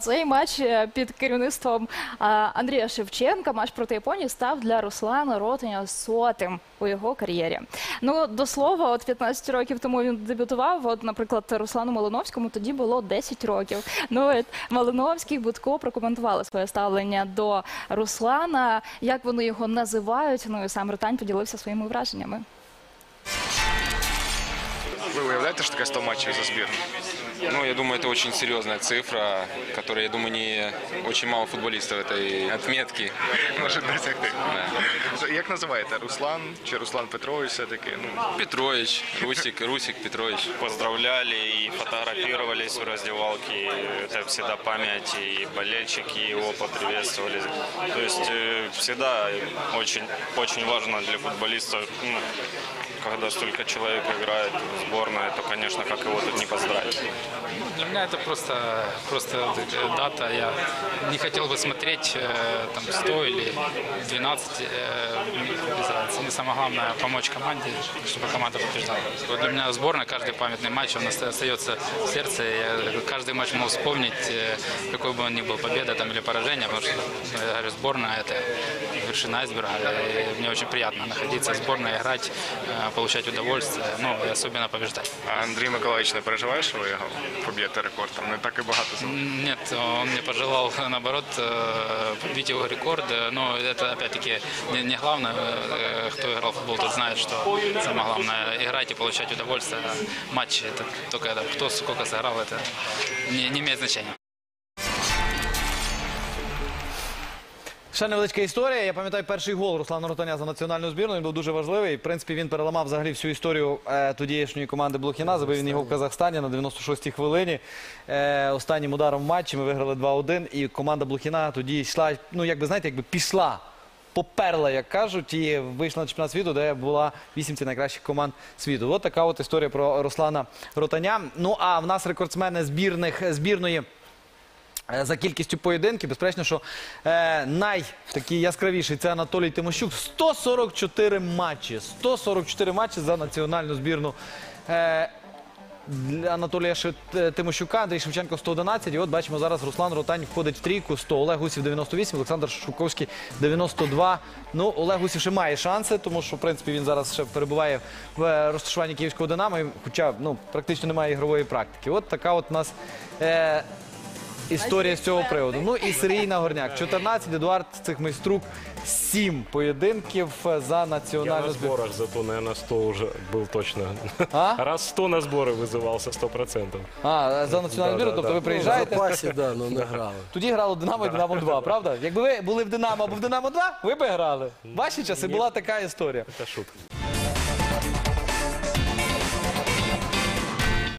Цей матч е, під керівництвом е, Андрія Шевченка, матч проти Японії, став для Руслана Ротаня сотим у його кар'єрі. Ну, до слова, от 15 років тому він дебютував. От, наприклад, Руслану Малиновському тоді було 10 років. Ну, от, Малиновський, Будко прокоментували своє ставлення до Руслана, як вони його називають. Ну і сам Ротань поділився своїми враженнями. Ви уявляєте, що таке 100 матчів за збірну? Ну, я думаю, это очень серьезная цифра, которая, я думаю, не очень мало футболистов этой отметки. Може досягти. Як називаєте? Руслан чи Руслан Петрович все-таки? Ну, Петрович, Русик, Русик Петрович. поздравляли и фотографировались в раздевалке. Это всегда память, и болельщики его поприветствовали. То есть э, всегда очень, очень важно для футболиста, ну, когда столько человек играет в сборной, то, конечно, как его тут не поздравить Для меня это просто, просто э, дата. Я не хотел бы смотреть э, там 100 или 12, э, без разницы. Мне самое главное помочь команде, чтобы команда побеждала. Вот для меня сборная, каждый памятный матч, он оста- остается в сердце. Я каждый матч могу вспомнить, э, какой бы он ни был, победа там или поражение, потому что, ну, я говорю, сборная – это вершина айсберга. И мне очень приятно находиться в сборной, играть, э, получать удовольствие, ну и особенно побеждать. а Андрій Миколаївич не переживає, що ви його поб'єте рекорд? Там не так і багато. Нет, он мне пожелал, наоборот, э, побить его рекорд. э, Но это, опять-таки, не, не главное. Э, Кто играл в футбол, тот знает, что самое главное – играть и получать удовольствие. А Матч – это только это, кто сколько сыграл, это не, не имеет значения. Ще невеличка історія. Я пам'ятаю перший гол Руслана Ротаня за національну збірну. Він був дуже важливий. В принципі, він переламав взагалі всю історію е, тодішньої команди Блохіна. Забив він його в Казахстані на 96-й хвилині. Е, останнім ударом в матчі ми виграли 2-1. І команда Блохіна тоді йшла, ну якби знаєте, якби пішла. Поперла, як кажуть, і вийшла на чемпіонат світу, де була вісімці найкращих команд світу. От така от історія про Руслана Ротаня. Ну а в нас рекордсмени збірних збірної. Е, За кількістю поєдинків, безперечно, що е, найтакий яскравіший це Анатолій Тимощук. 144 матчі. 144 матчі за національну збірну. Е, Анатолія Тимощука, Андрій Шевченко 111. І от бачимо зараз Руслан Ротань входить в трійку 100. Олег Гусів 98, Олександр Шуковський 92. Ну, Олег Гусів ще має шанси, тому що в принципі він зараз ще перебуває в е, розташуванні київського Динамо, хоча ну, практично немає ігрової практики. От така от у нас. Е, історія з цього приводу. Ну і Сергій Нагорняк. 14, Едуард Цихмайструк, 7 поєдинків за Я національну на збірну. сборах, зато, наверное, 100 уже был точно. А? Раз 100 на сборы вызывался, 100%. А, за національну Да, збірну, да, тобто да. ви Ну, В приїжджаєте. запасі, да, ну не грали. Тоді грало Динамо і Динамо 2, правда? Якби ви були в Динамо або в Динамо 2, ви б грали. Ваші часи була така історія. Это шутка.